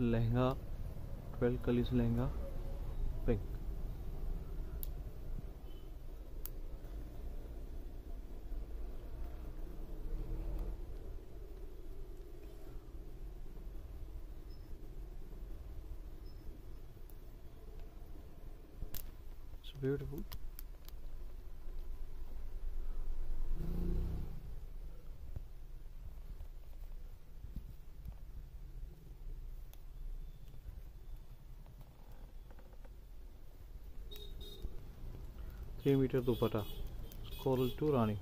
Lehenga twelve कलीस lehenga pink It's beautiful. Three metre dupatta. स्कोल टू रानी।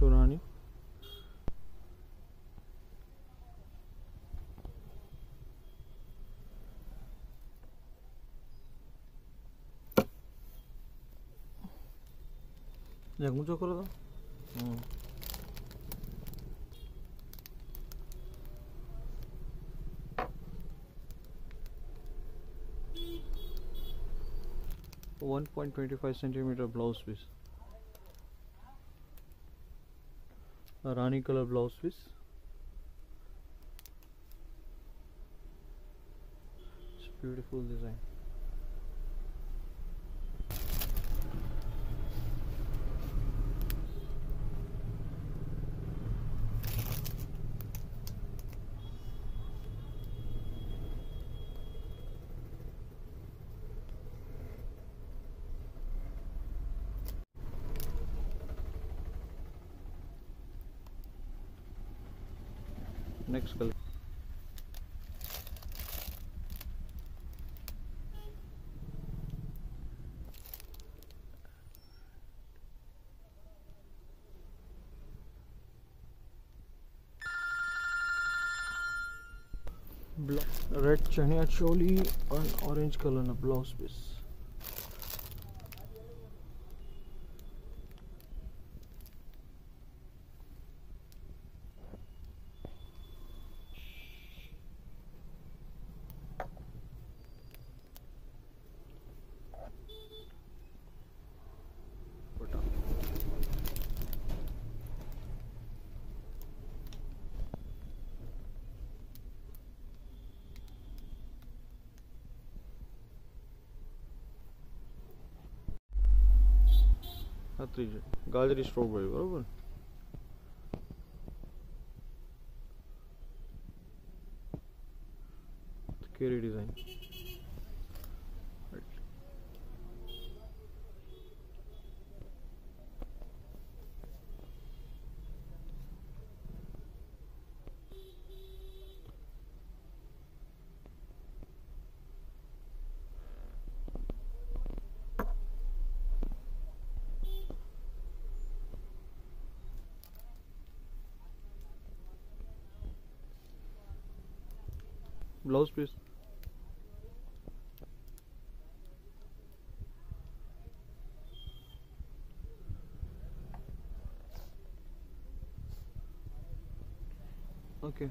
टू रानी। Ya mucho color. Mm. One point twenty five centimeter blouse piece. A Rani color blouse piece. It's beautiful design. Next color. Bla- red chania choli and orange color na blouse આ ત્રીજો. ગાજરી strawberry બરોબર? કેરી design blouse piece okay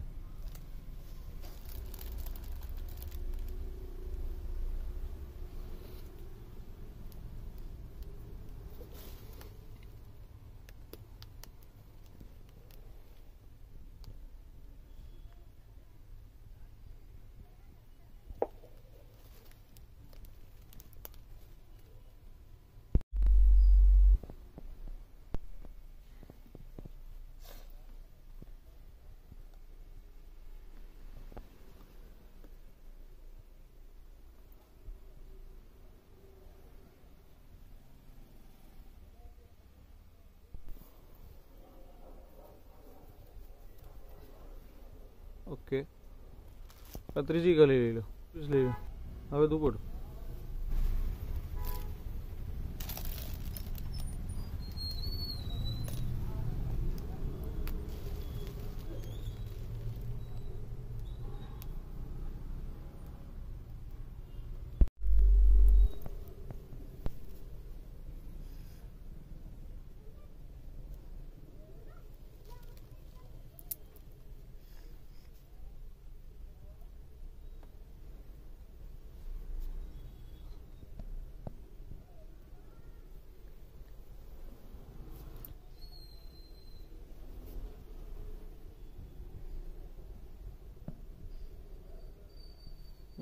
okay. આ ત્રીજી ગલી લઈ લો. હવે દુપટ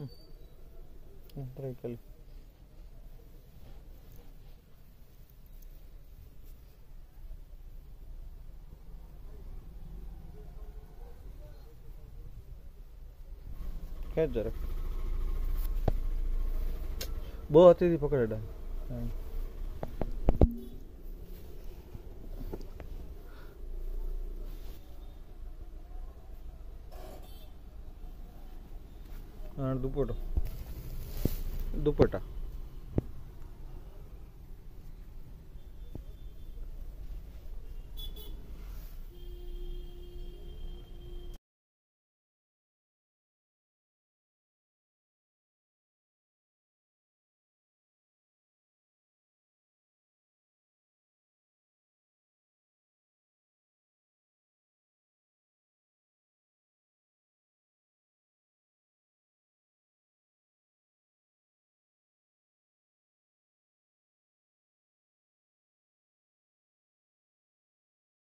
हम्म। बो कर खेच जरा? बहुत ही पकड़ डाल दुपटो दुपटा.